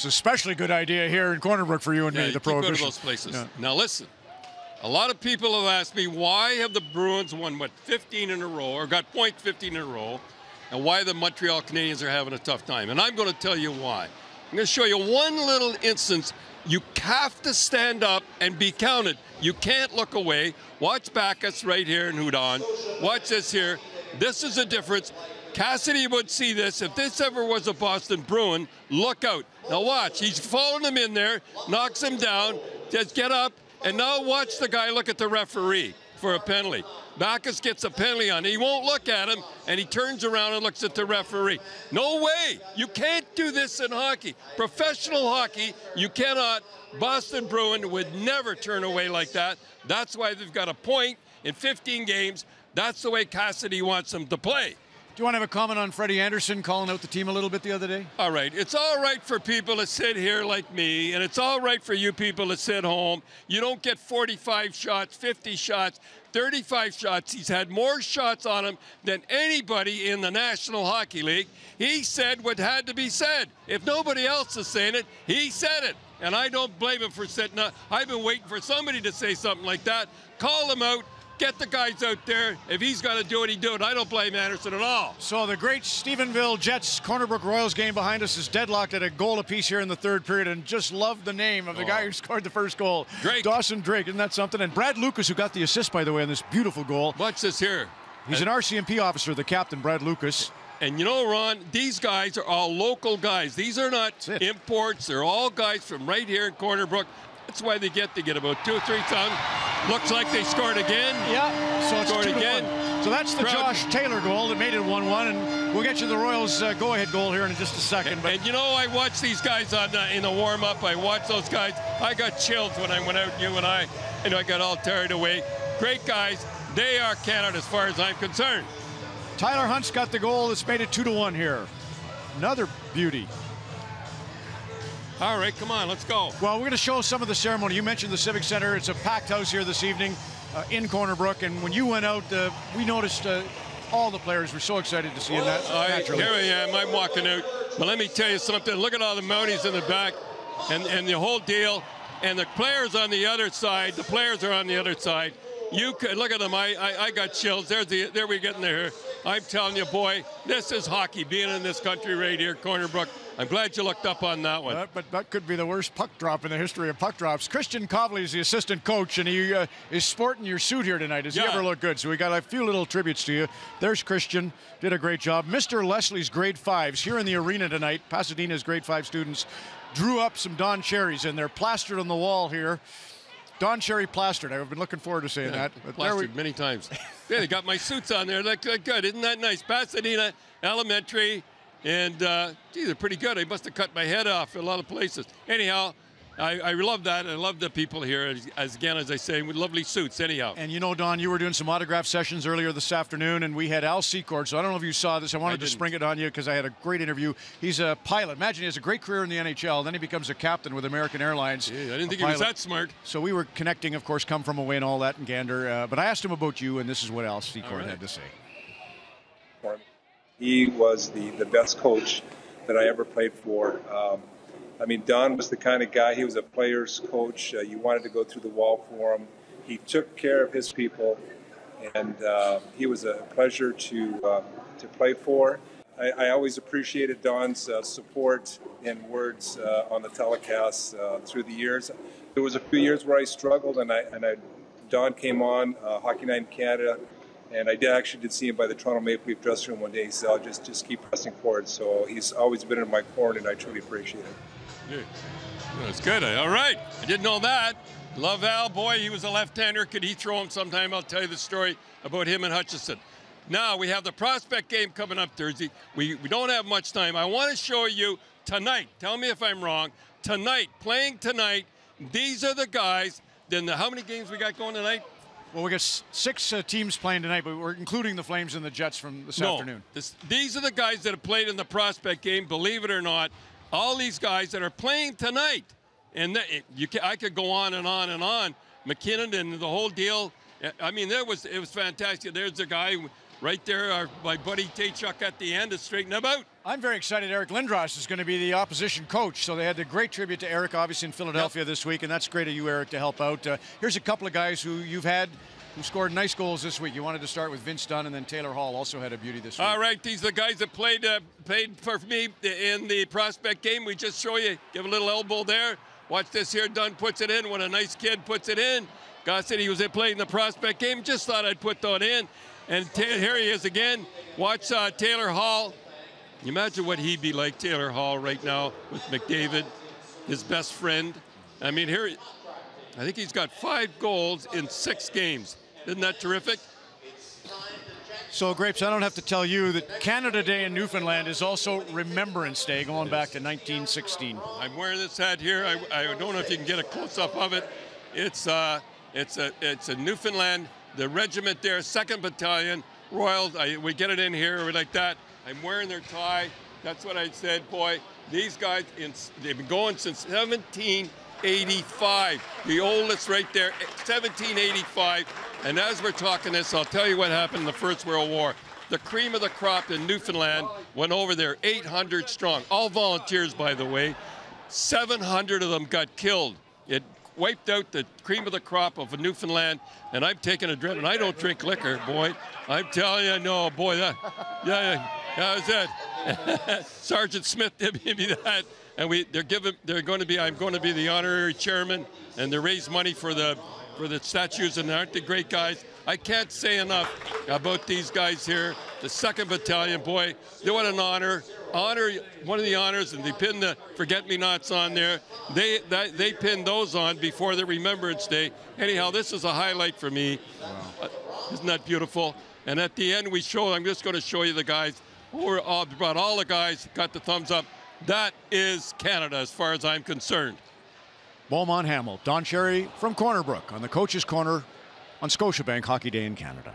It's especially good idea here in Corner Brook for you and Yeah, me, you the keep going to prohibition. those places. Yeah. Now listen, a lot of people have asked me why have the Bruins won what 15 in a row or got point 15 in a row, and why the Montreal Canadiens are having a tough time. And I'm going to tell you why. I'm going to show you one little instance. You have to stand up and be counted. You can't look away. Watch Backes right here in Hudon. Watch this here. This is the difference. Cassidy would see this. If this ever was a Boston Bruin, look out. Now watch. He's following him in there, knocks him down. Just get up, and now watch the guy look at the referee for a penalty. Backes gets a penalty on. He won't look at him, and he turns around and looks at the referee. No way. You can't do this in hockey. Professional hockey, you cannot. Boston Bruin would never turn away like that. That's why they've got a point in 15 games. That's the way Cassidy wants them to play. Do you want to have a comment on Freddie Andersen calling out the team a little bit the other day? All right. It's all right for people to sit here like me, and it's all right for you people to sit home. You don't get 45 shots, 50 shots, 35 shots. He's had more shots on him than anybody in the National Hockey League. He said what had to be said. If nobody else is saying it, he said it. And I don't blame him for sitting up. I've been waiting for somebody to say something like that. Call him out. Get the guys out there. If he's got to do it, he do it. I don't blame Andersen at all. So the great Stephenville Jets Corner Brook Royals game behind us is deadlocked at a goal apiece here in the third period, and just love the name of the guy Oh. who scored the first goal, Drake. Dawson Drake. Isn't that something? And Brad Lucas, who got the assist by the way on this beautiful goal. Watch this here. He's an RCMP officer, the captain, Brad Lucas. And you know, Ron, these guys are all local guys. These are not imports. They're all guys from right here in Corner Brook. That's why they get they get about two or three thousand. Looks like they scored again. Yeah, so it's Scored to again. one. So that's the Crowd- Josh Taylor goal that made it 1-1, and we'll get you the Royals' uh, go-ahead goal here in just a second. But And you know, I watched these guys on uh, in the warm up. I watched those guys. I got chills when I went out. You and I, and I got all carried away. Great guys. They are Canada as far as I'm concerned. Tyler Hunt's got the goal that's made it two to one here. Another beauty. All right, come on, let's go. Well, we're going to show some of the ceremony. You mentioned the Civic Center. It's a packed house here this evening uh, in Corner Brook. And when you went out, uh, we noticed uh, all the players were so excited to see you. That All right, here I am. I'm walking out. But let me tell you something. Look at all the Mounties in the back and, and the whole deal. And the players on the other side, the players are on the other side. You could look at them. I, I, I got chills. There's the there we get in there. I'm telling you, boy, this is hockey. Being in this country right here, Corner Brook. I'm glad you looked up on that one. Uh, but that could be the worst puck drop in the history of puck drops. Christian Kovley is the assistant coach, and he uh, is sporting your suit here tonight. Does he Yeah. ever look good? So we got a few little tributes to you. There's Christian, did a great job. Mr. Leslie's grade fives here in the arena tonight. Pasadena's grade five students drew up some Don Cherries, and they're plastered on the wall here. Don Cherry plastered. I've been looking forward to saying that. But there we, Plastered many times. yeah, they got my suits on there. Look, look good. Isn't that nice? Pasadena Elementary. And, uh, gee, they're pretty good. I must have cut my head off in a lot of places. Anyhow, I, I love that. I love the people here. As, as again, as I say, with lovely suits. Anyhow, And you know, Don, you were doing some autograph sessions earlier this afternoon, and we had Al Secord. So I don't know if you saw this. I wanted to spring it on you because I had a great interview. He's a pilot. Imagine he has a great career in the NHL. Then he becomes a captain with American Airlines. Gee, I didn't a think he was that smart. So we were connecting, of course, come from away and all that in Gander. Uh, but I asked him about you, and this is what Al Secord right. had to say. He was the, the best coach that I ever played for. Um, I mean, Don was the kind of guy, he was a player's coach. Uh, you wanted to go through the wall for him. He took care of his people, and uh, he was a pleasure to, uh, to play for. I, I always appreciated Don's uh, support and words uh, on the telecast uh, through the years. There was a few years where I struggled, and I, and I, Don came on Hockey Night in Canada, and I did actually did see him by the Toronto Maple Leaf dressing room one day. He said, "I'll just just keep pressing forward." So he's always been in my corner, and I truly appreciate it. That's good. All right. I didn't know that. Love Al. Boy, he was a left-hander. Could he throw him sometime? I'll tell you the story about him and Hutchison. Now we have the prospect game coming up Thursday. We, we don't have much time. I want to show you tonight. Tell me if I'm wrong. Tonight, playing tonight, these are the guys. Then the, how many games we got going tonight? Well, we got six uh, teams playing tonight, but we're including the Flames and the Jets from this no. afternoon. This, these are the guys that have played in the prospect game, believe it or not. All these guys that are playing tonight. And the, can, I could go on and on and on. MacKinnon and the whole deal. I mean, there was it was fantastic. There's a guy right there, our, my buddy Tkachuk at the end to straighten them out. I'm very excited. Eric Lindros is going to be the opposition coach. So they had a great tribute to Eric, obviously in Philadelphia yep. this week, and that's great of you, Eric, to help out. Uh, here's a couple of guys who you've had who scored nice goals this week. You wanted to start with Vince Dunn, and then Taylor Hall also had a beauty this week. All right, these are the guys that played uh, played for me in the prospect game. We just show you, give a little elbow there. Watch this here. Dunn puts it in. When a nice kid puts it in, God said he was playing the prospect game. Just thought I'd put that in. And here he is again. Watch uh, Taylor Hall. Imagine what he'd be like, Taylor Hall, right now with McDavid, his best friend. I mean, here, I think he's got five goals in six games. Isn't that terrific? So, Grapes, I don't have to tell you that Canada Day in Newfoundland is also Remembrance Day, going back to 1916. I'm wearing this hat here. I, I don't know if you can get a close-up of it. It's uh, it's a it's a Newfoundland. The regiment there, Second Battalion, Royal. I, we get it in here like that. I'm wearing their tie. That's what I said, boy. These guys, in, they've been going since 1785. The oldest right there, 1785. And as we're talking this, I'll tell you what happened in the First World War. The cream of the crop in Newfoundland went over there, 800 strong. All volunteers, by the way. 700 of them got killed. It wiped out the cream of the crop of Newfoundland, and I'm taking a drink, and I don't drink liquor, boy. I'm telling you, no, boy, that, yeah, yeah, that was it. Sergeant Smith gave me that, and we, they're giving, they're going to be, I'm going to be the honorary chairman, and they raise money for the, for the statues, and aren't they great guys? I can't say enough about these guys here. The second battalion, boy, they what an honor. Honor one of the honors, and they pinned the forget-me-nots on there. They that, they pinned those on before the Remembrance Day. Anyhow, this is a highlight for me. Wow. Uh, isn't that beautiful? And at the end, we show. I'm just going to show you the guys. We're all brought all the guys got the thumbs up. That is Canada, as far as I'm concerned. Beaumont Hamel, Don Cherry from Corner Brook on the Coach's Corner on Scotiabank Hockey Day in Canada.